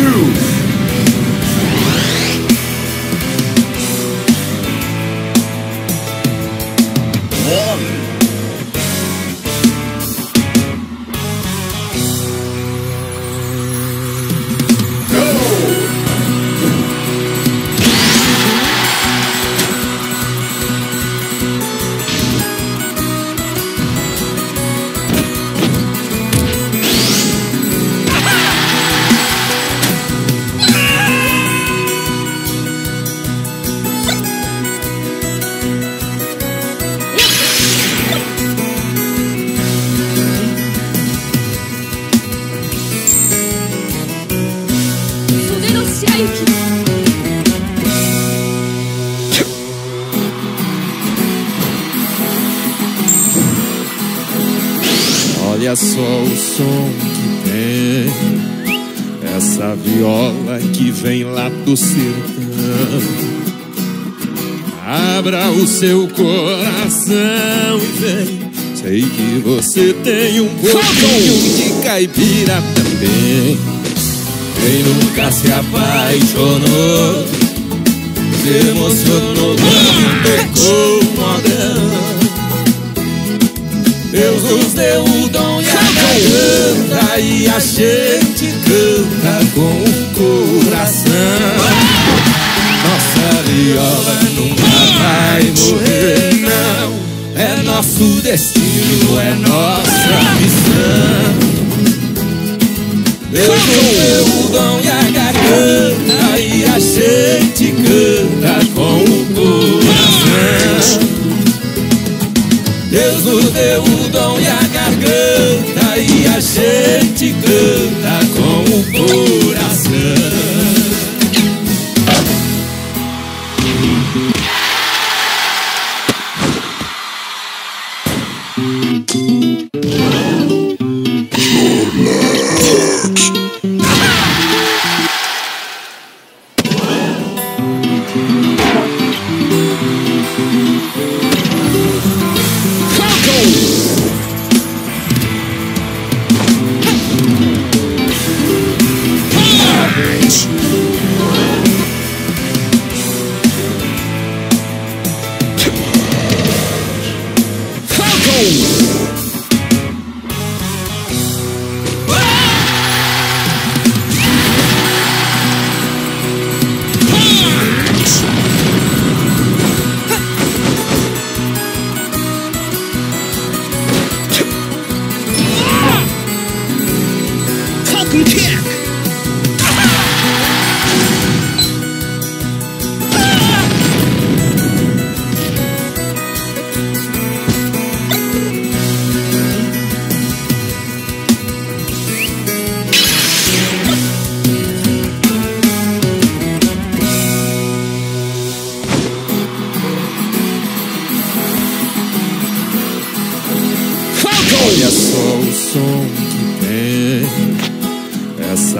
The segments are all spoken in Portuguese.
two. Olha só o som que tem Essa viola que vem lá do sertão. Abra o seu coração e vem. Sei que você tem um pouquinho de caipira também. Quem nunca se apaixonou Se emocionou quando tocou o modão. Deus nos deu o dom e a garganta E a gente canta com o coração. Nossa viola nunca vai morrer, não. É nosso destino, é nossa missão. Deus deu o dom e Deus nos deu o dom e a garganta E a gente canta com o coração 그 렇?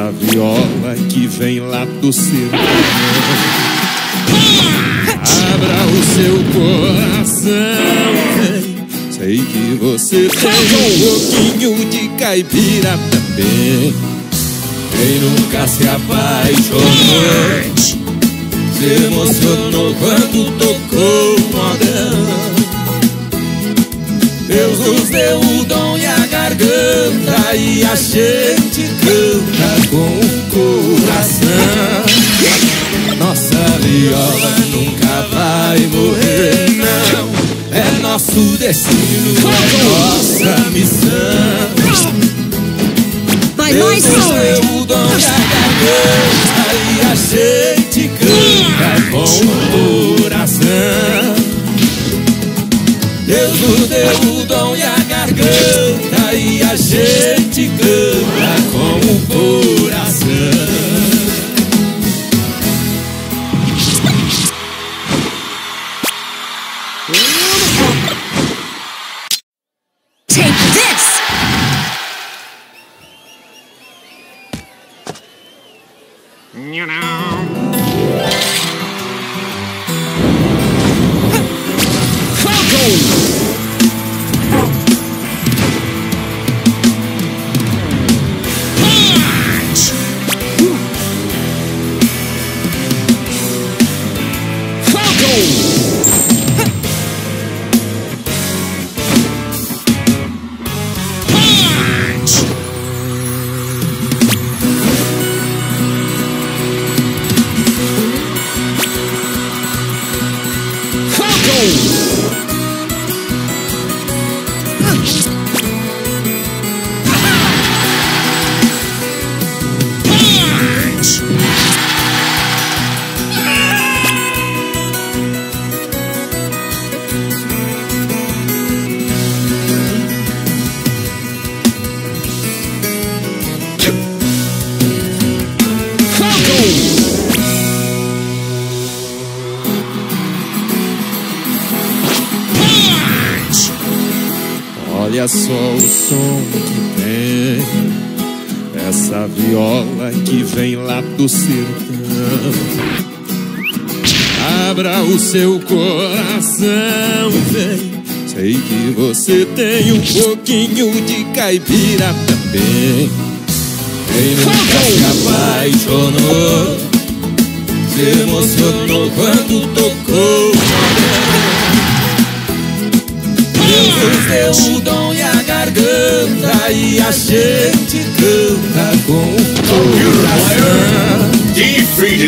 Essa viola que vem lá do sertão Abra o seu coração. Sei que você tem um pouquinho de caipira também. Quem nunca se apaixonou? Se emocionou quando tocou o modão Deus nos deu o dom e a garganta E a gente canta com o coração. Nossa viola nunca vai morrer, não. É nosso destino, é nossa missão. Deus nos deu o dom e a garganta E a gente canta com o Falcons! Olha só o som que tem. Essa viola que vem lá do sertão. Abra o seu coração e vem. Sei que você tem um pouquinho de caipira também. Quem nunca se apaixonou, se emocionou quando tocou. Deus deu o dom e a garganta e a gente canta com o coração.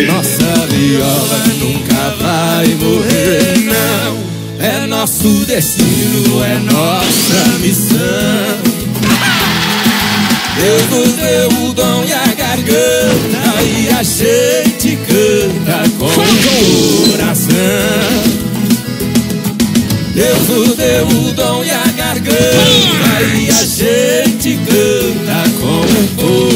Nossa viola nunca vai morrer, não. É nosso destino, é nossa missão. Deus nos deu o dom e a garganta e a gente canta com o o dom e a garganta e a gente canta com o coração.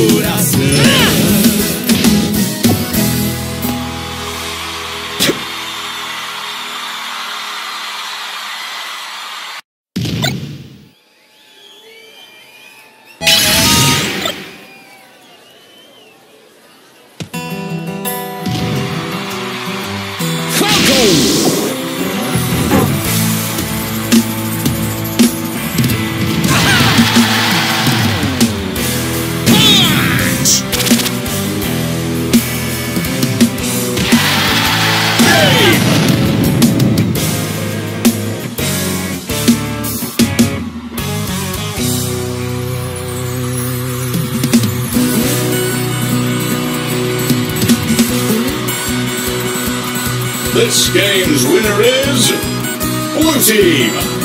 This game's winner is Blue Team.